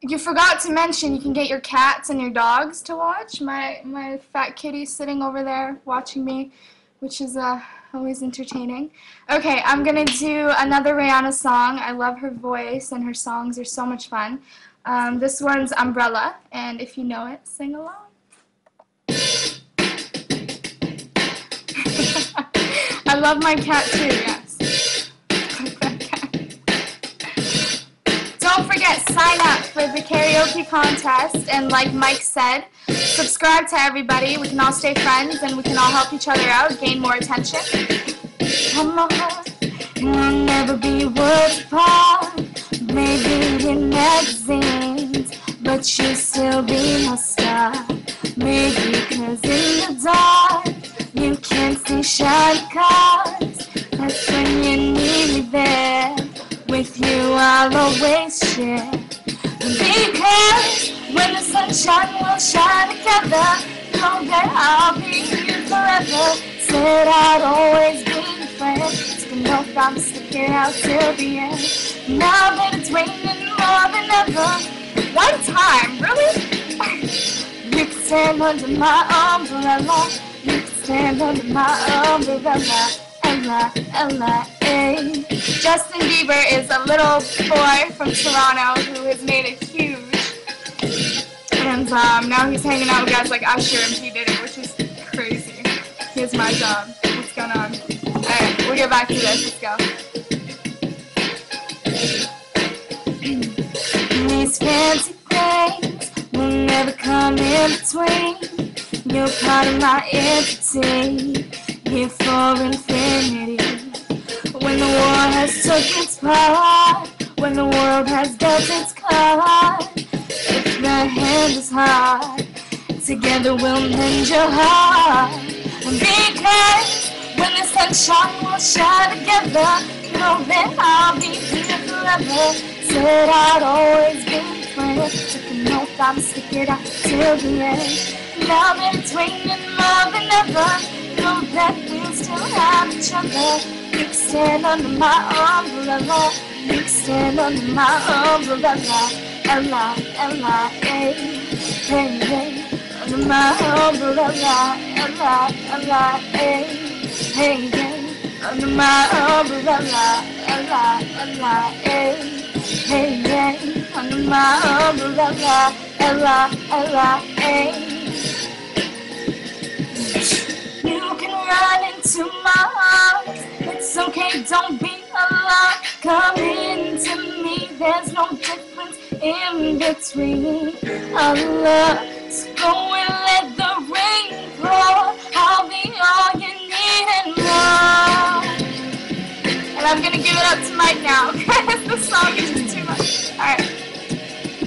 You forgot to mention you can get your cats and your dogs to watch. My my fat kitty's sitting over there watching me, which is uh, always entertaining. Okay, I'm gonna do another Rihanna song. I love her voice and her songs are so much fun. Um, this one's Umbrella, and if you know it, sing along. I love my cat too, yes. Sign up for the karaoke contest, and like Mike said, subscribe to everybody. We can all stay friends, and we can all help each other out, gain more attention. Come on, we'll never be worlds apart. Maybe in magazines, but you'll still be my star. Maybe cause in the dark, you can't see shiny cars. That's when you need me there. With you, I'll always share. Because when the sunshine will shine together, know that I'll be here forever. Said I'd always be your friend. Took oath I'm sticking out till the end. Now that it's raining more than ever, one time, really? you can stand under my umbrella. You can stand under my umbrella. Ella, Ella, eh. Justin Bieber is a little boy from Toronto who has made it huge. And um, now he's hanging out with guys like Usher and P. Diddy, which is crazy. Here's my job. What's going on? Alright, we'll get back to this. Let's go. These fancy things will never come in between. You're part of my entity, here for infinity. When the war has took its part, when the world has dealt its card, if the hand is hard, together we'll mend your heart. Because when the sunshine will shine together, you know that I'll be here forever. Said I'd always be your friend. Took an oath I'm stick it out till the end. Now that it's raining more than ever, know that we'll still have each other. You can stand under my umbrella. You can stand under my umbrella. Ella, Ella, hey, hey, hey. Under my umbrella. Ella, Ella, hey, hey, hey. Under my umbrella. Ella, Ella, hey. Hey, hey, under my umbrella, Ella, Ella, hey. You can run into my don't be alarmed. Come into me, there's no difference in between love. So go and let the rain pour. I'll be all you need and more. And I'm gonna give it up to Mike now because the song is just too much. Alright.